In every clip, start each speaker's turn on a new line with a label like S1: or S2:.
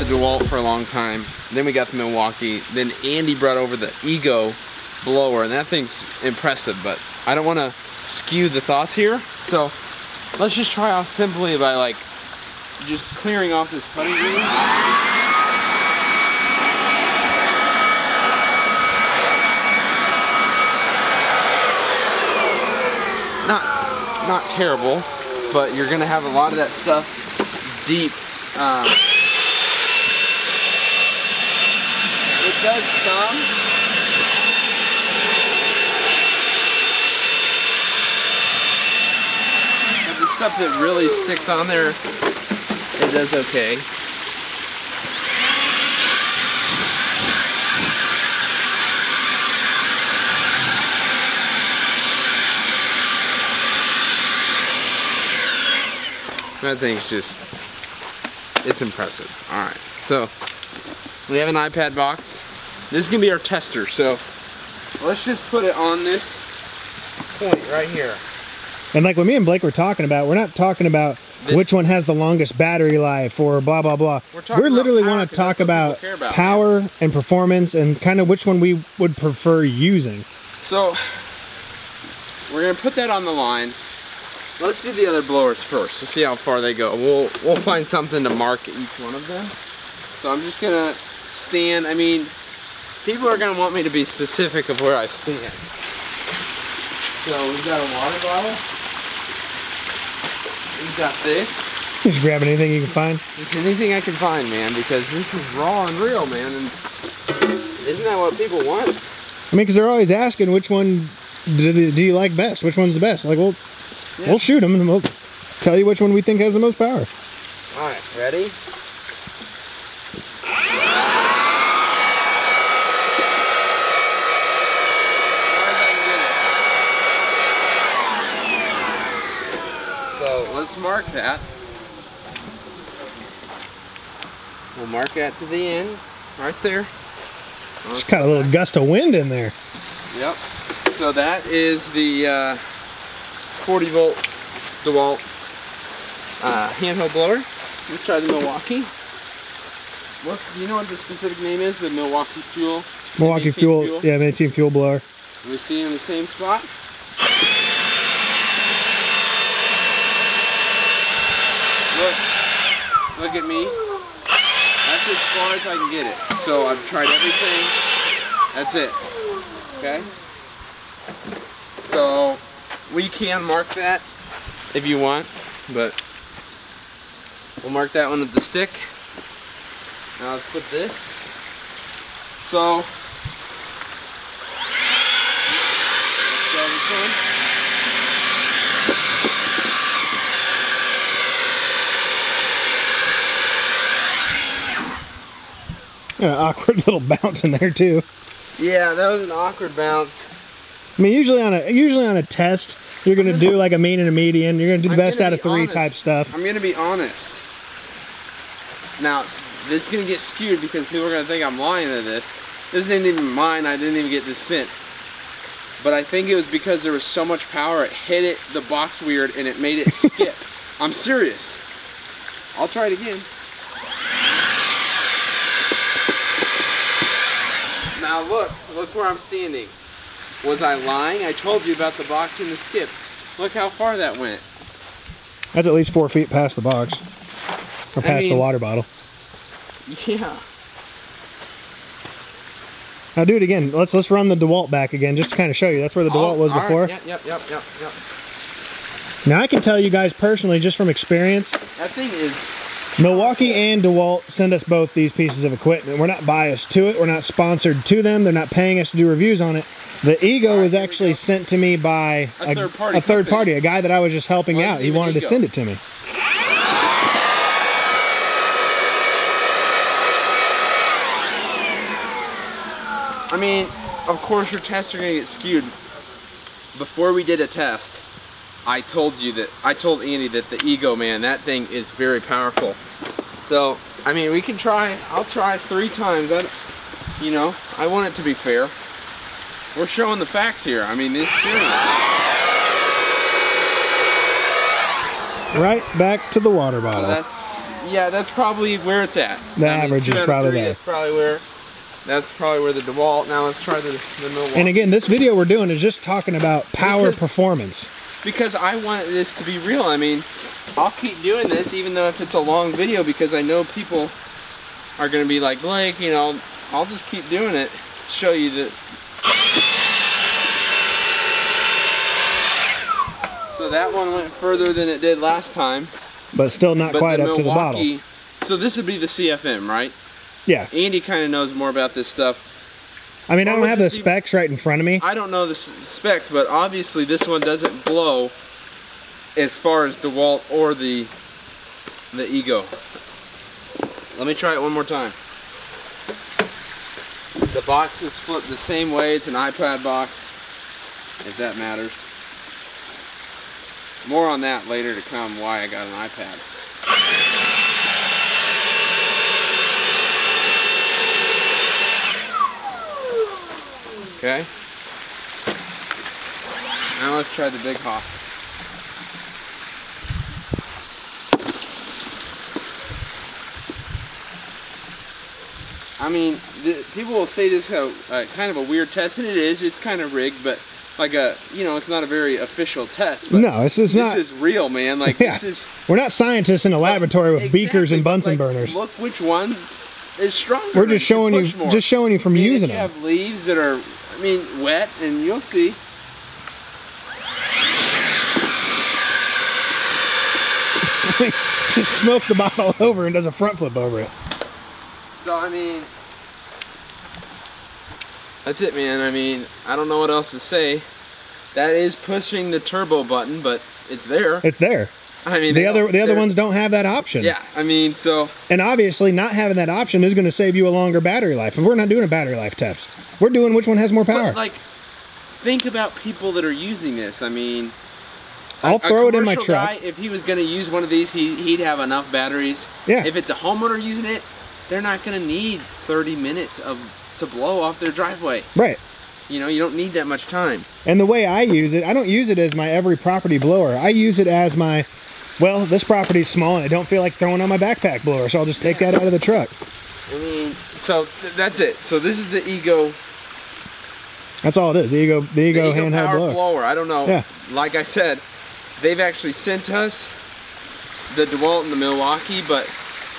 S1: the DeWalt for a long time. Then we got the Milwaukee. Then Andy brought over the Ego blower, and that thing's impressive, but I don't want to skew the thoughts here. So let's just try off simply by like just clearing off this putty green. Not, not terrible, but you're gonna have a lot of that stuff deep. Um, it does some. But the stuff that really sticks on there, it does okay. That thing's just, it's impressive. All right, so we have an iPad box. This is gonna be our tester, so let's just put it on this point right here.
S2: And like what me and Blake were talking about, we're not talking about
S1: This-
S2: which one has the longest battery life or blah blah blah.
S1: We're
S2: literally want to talk
S1: that's what people
S2: about,
S1: about,
S2: power and performance and kind of which one we would prefer using.
S1: So we're gonna put that on the line. Let's do the other blowers first to see how far they go. We'll we'll find something to mark each one of them. So I'm just gonna stand. I mean, people are gonna want me to be specific of where I stand. So we've got a water bottle. We've got this.
S2: You Just grabbing anything you can find.
S1: Just anything I can find, man, because this is raw and real, man. And isn't that what people want?
S2: I mean, because they're always asking which one do, they- do you like best? Which one's the best? Like, well,
S1: Yeah.
S2: we'll shoot them and we'll tell you which one we think has the most power.
S1: All right, ready? So let's mark that. We'll mark that to the end, right there.
S2: Just got a little gust of wind in there.
S1: Yep. So that is the uh, 40 volt DeWalt uh, handheld blower. Let's try the Milwaukee. What's, do you know what the specific name is? The Milwaukee Fuel?
S2: Milwaukee fuel,
S1: fuel?
S2: yeah, M18 fuel blower.
S1: We stay in the same spot. Look, look at me. That's as far as I can get it. So I've tried everything. That's it. Okay? So we can mark that if you want, but we'll mark that one with the stick. Now let's put this. So let's go this one.
S2: Yeah, awkward little bounce in there too.
S1: Yeah, that was an awkward bounce.
S2: I mean, usually on a usually on a test, you're gonna do like a mean and a median. You're gonna do the
S1: I'm
S2: best out of three
S1: honest.
S2: type stuff.
S1: I'm gonna be honest. Now, this is gonna get skewed because people are gonna think I'm lying to this. This isn't even mine. I didn't even get this sent. But I think it was because there was so much power. It hit it the box weird and it made it skip. I'm serious. I'll try it again. Now look, look where I'm standing. Was I lying? I told you about the box and the skip. Look how far that went.
S2: That's at least four feet past the box, or past the
S1: mean-
S2: water bottle.
S1: Yeah.
S2: Now do it again. Let's let's run the DeWalt back again, just to kind of show you. That's where the DeWalt
S1: Oh,
S2: was
S1: all right.
S2: before.
S1: Yep, yep, yep, yep, yep.
S2: Now I can tell you guys personally, just from experience,
S1: That thing is
S2: Milwaukee and DeWalt send us both these pieces of equipment. We're not biased to it. We're not sponsored to them. They're not paying us to do reviews on it. The Ego
S1: right,
S2: was actually sent to me by
S1: A third party
S2: a third party, a guy that I was just helping
S1: Why
S2: out. He wanted to send it to me.
S1: I mean, of course your tests are gonna get skewed. Before we did a test, I told you that I told Andy that the Ego man, that thing is very powerful. So, I mean, we can try. I'll try three times. I, you know, I want it to be fair. We're showing the facts here. I mean, this is serious.
S2: Right back to the water
S1: So
S2: bottle.
S1: that's yeah, that's probably where it's at.
S2: The average is
S1: 2 out of
S2: probably
S1: 3,
S2: there.
S1: That's probably where. That's probably where the DeWalt. Now let's try the the Milwaukee.
S2: And again, this video we're doing is just talking about power
S1: Because-
S2: performance.
S1: Because I want this to be real. I mean, I'll keep doing this even though if it's a long video because I know people are going to be like, Blake, you know, I'll just keep doing it. Show you that. So that one went further than it did last time.
S2: But still not
S1: But
S2: quite up to the bottle.
S1: So this would be the CFM, right?
S2: Yeah.
S1: Andy kind of knows more about this stuff.
S2: I mean, I don't have the
S1: be-
S2: specs right in front of me.
S1: I don't know the specs, but obviously this one doesn't blow as far as the DeWalt or the the Ego. Let me try it one more time. The box is flipped the same way. It's an iPad box, if that matters. More on that later to come, why I got an iPad. Okay. Now let's try the big hoss. I mean, people will say this how uh, kind of a weird test, and it is. It's kind of rigged, but like a you know, it's not a very official test. But
S2: No, this is
S1: this
S2: not.
S1: is real, man. Like
S2: Yeah.
S1: this is
S2: we're not scientists in a laboratory with beakers and Bunsen
S1: like,
S2: burners.
S1: Look which one is stronger.
S2: We're just showing you,
S1: more.
S2: just showing you from
S1: I mean,
S2: using
S1: if you
S2: them.
S1: have leaves that are, I mean, wet, and you'll see.
S2: just smoke the bottle over and does a front flip over it.
S1: So I mean, that's it, man. I mean, I don't know what else to say. That is pushing the turbo button, but it's there.
S2: It's there.
S1: I mean,
S2: The other the other ones don't have that option.
S1: Yeah, I mean, so
S2: And obviously, not having that option is going to save you a longer battery life. And we're not doing a battery life test. We're doing which one has more power.
S1: but like, think about people that are using this. I mean,
S2: I'll
S1: a
S2: throw it in my truck.
S1: Guy, if he was going to use one of these, he, he'd have enough batteries.
S2: Yeah.
S1: If it's a homeowner using it, they're not going to need 30 minutes of to blow off their driveway.
S2: Right.
S1: You know, you don't need that much time.
S2: And the way I use it, I don't use it as my every property blower. I use it as my, well, this property's small and I don't feel like throwing on my backpack blower, so I'll just take that out of the truck.
S1: I mean, so th- that's it. So this is the Ego
S2: That's all it is. The Ego, the Ego,
S1: the Ego
S2: handheld blower.
S1: blower. I don't know.
S2: Yeah.
S1: Like I said, they've actually sent us the DeWalt and the Milwaukee, but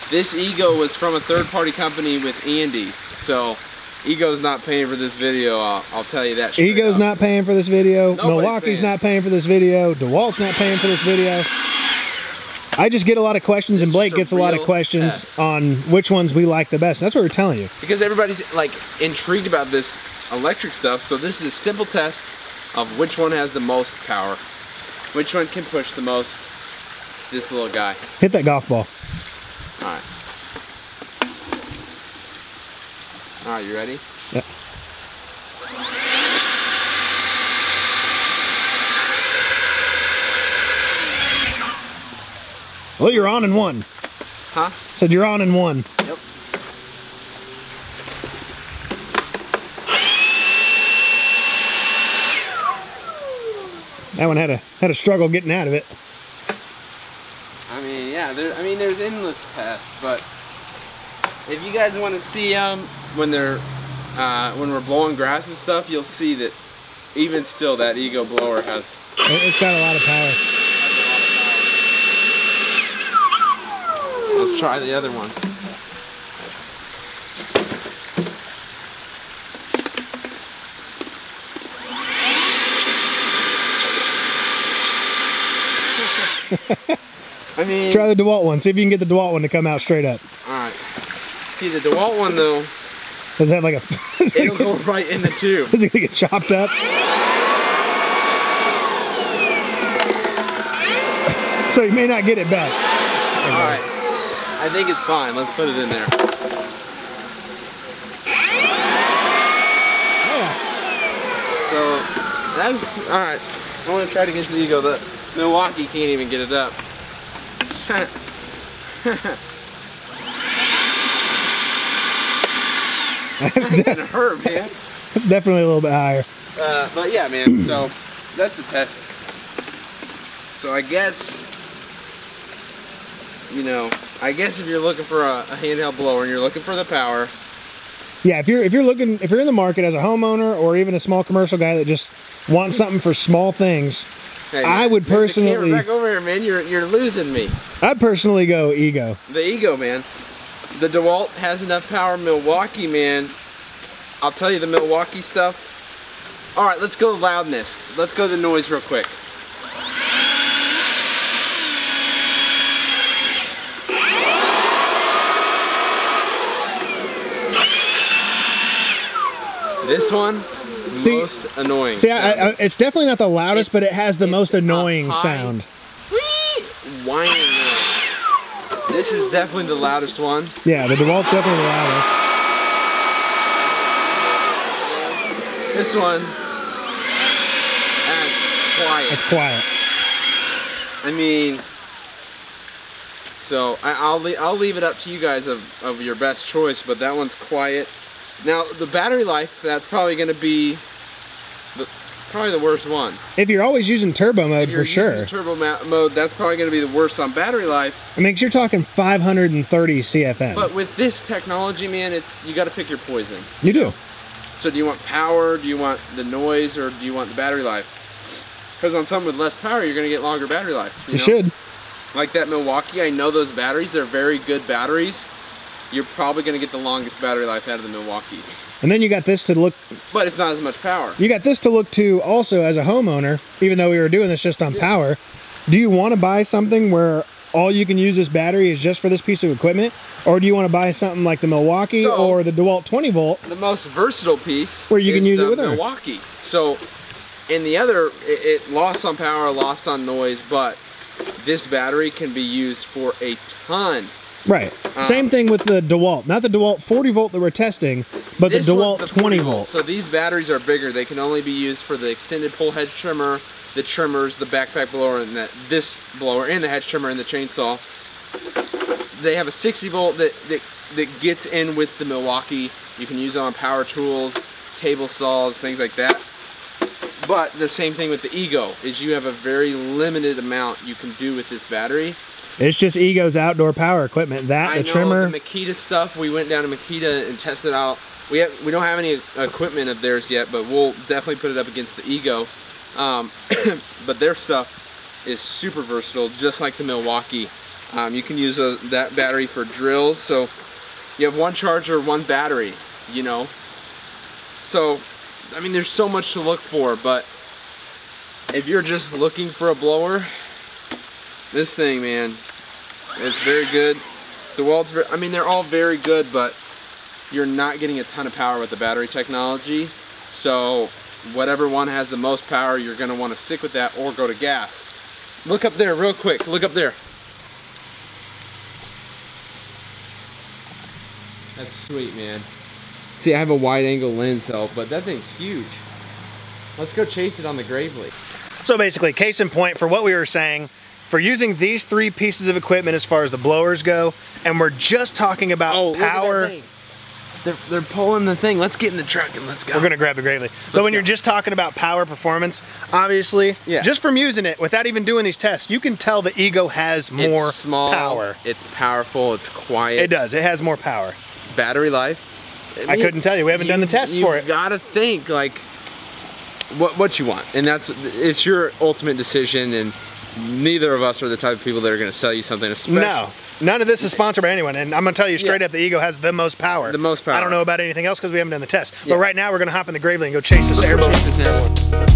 S1: this Ego was from a third-party company with Andy. So Ego's not paying for this video. I'll, I'll tell you that.
S2: Ego's
S1: up.
S2: not paying for this video.
S1: Nobody's
S2: Milwaukee's
S1: paying.
S2: not paying for this video. DeWalt's not paying for this video. I just get a lot of questions, and Blake gets a lot of questions
S1: test.
S2: on which ones we like the best. That's what we're telling you.
S1: because everybody's like intrigued about this electric stuff. So this is a simple test of which one has the most power, which one can push the most. It's this little guy.
S2: Hit that golf ball.
S1: All right. All right, you ready?
S2: Yep. Well, you're on in one.
S1: Huh?
S2: Said you're on in one.
S1: Yep.
S2: That one had a had a struggle getting out of it.
S1: I mean, yeah. There, I mean, there's endless tests, but if you guys want to see them when they're uh, when we're blowing grass and stuff, you'll see that even still, that Ego blower has.
S2: It's got a lot of power.
S1: Try the other one. I mean,
S2: Try the DeWalt one. See if you can get the DeWalt one to come out straight up.
S1: all right. See the DeWalt one though,
S2: Does that like a? It
S1: it'll go right in the tube.
S2: is it gonna get chopped up? So you may not get it back.
S1: All right. I think it's fine. Let's put it in there.
S2: Yeah.
S1: So that's all right. I want to try to get the Ego. The Milwaukee can't even get it up. that's gonna hurt, man.
S2: It's definitely a little bit higher.
S1: Uh, but yeah, man. So that's the test. So I guess you know, I guess if you're looking for a, a handheld blower and you're looking for the power,
S2: Yeah, if you're if you're looking if you're in the market as a homeowner or even a small commercial guy that just wants something for small things,
S1: hey,
S2: I would personally-
S1: back over here, man. You're you're losing me.
S2: I'd personally go Ego.
S1: The ego, man. The DeWalt has enough power. Milwaukee, man. I'll tell you the Milwaukee stuff. All right, let's go loudness. Let's go the noise real quick. This one,
S2: See-
S1: most annoying.
S2: See, I, I, it's definitely not the loudest,
S1: It's-
S2: but it has the most annoying sound.
S1: Whining noise. This is definitely the loudest one.
S2: Yeah, the DeWalt's definitely the loudest.
S1: This one, that's quiet.
S2: It's quiet.
S1: I mean, so I, I'll le I'll leave it up to you guys of, of your best choice, but that one's quiet. Now the battery life, that's probably going to be the, probably the worst one.
S2: If you're always using turbo mode
S1: If you're
S2: for sure,
S1: using turbo mode, that's probably going to be the worst on battery life.
S2: I mean, you're talking 530 CFM.
S1: But with this technology, man, it's you got to pick your poison.
S2: you do.
S1: So do you want power? Do you want the noise, or do you want the battery life? Because on some with less power, you're going to get longer battery life.
S2: You,
S1: You, know?
S2: should.
S1: Like that Milwaukee, I know those batteries, they're very good batteries. You're probably gonna get the longest battery life out of the Milwaukee.
S2: And then you got this to look.
S1: But it's not as much power.
S2: You got this to look to also as a homeowner. Even though we were doing this just on power, do you want to buy something where all you can use this battery is just for this piece of equipment, or do you want to buy something like the Milwaukee
S1: So-
S2: or the DeWalt 20 volt?
S1: The most versatile piece
S2: Where you can use it with her.
S1: Milwaukee. So in the other, it, it lost on power, lost on noise, but this battery can be used for a ton.
S2: Right.
S1: Um,
S2: Same thing with the DeWalt. Not the DeWalt 40 volt that we're testing, but the DeWalt
S1: the
S2: 20
S1: 40
S2: volt.
S1: So these batteries are bigger. They can only be used for the extended pull hedge trimmer, the trimmers, the backpack blower, and that this blower, and the hedge trimmer and the chainsaw. They have a 60 volt that, that that gets in with the Milwaukee. You can use it on power tools, table saws, things like that. But the same thing with the Ego is you have a very limited amount you can do with this battery.
S2: It's just Ego's outdoor power equipment. That,
S1: I
S2: the
S1: know
S2: trimmer.
S1: the Makita stuff. We went down to Makita and tested out. We have, we don't have any equipment of theirs yet, but we'll definitely put it up against the Ego. Um, but their stuff is super versatile, just like the Milwaukee. Um, you can use a, that battery for drills. So you have one charger, one battery. You know. So, I mean, there's so much to look for, but if you're just looking for a blower, this thing, man, it's very good. DeWalt's, I mean, they're all very good, but you're not getting a ton of power with the battery technology. So whatever one has the most power, you're gonna wanna stick with that or go to gas. Look up there real quick, look up there. That's sweet, man. See, I have a wide angle lens though, but that thing's huge. Let's go chase it on the Gravely.
S2: So basically, case in point for what we were saying, for using these three pieces of equipment as far as the blowers go, and we're just talking about
S1: Oh, look at that
S2: power.
S1: They're, they're pulling the thing. Let's get in the truck and let's go.
S2: We're gonna grab the Gravely. But when
S1: go.
S2: you're just talking about power performance, obviously,
S1: Yeah.
S2: just from using it without even doing these tests, you can tell the Ego has more
S1: it's small,
S2: power.
S1: It's powerful. It's quiet.
S2: It does. It has more power.
S1: Battery life.
S2: I couldn't tell you. We haven't done the tests for it.
S1: You gotta think like what what you want, and that's it's your ultimate decision. And neither of us are the type of people that are gonna sell you something. Especially,
S2: No, none of this is sponsored by anyone, and I'm gonna tell you straight
S1: Yeah.
S2: up, the Ego has the most power.
S1: The most power.
S2: I don't know about anything else because we haven't done the test.
S1: Yeah.
S2: But right now, we're gonna hop in the Gravely and go chase this
S1: Let's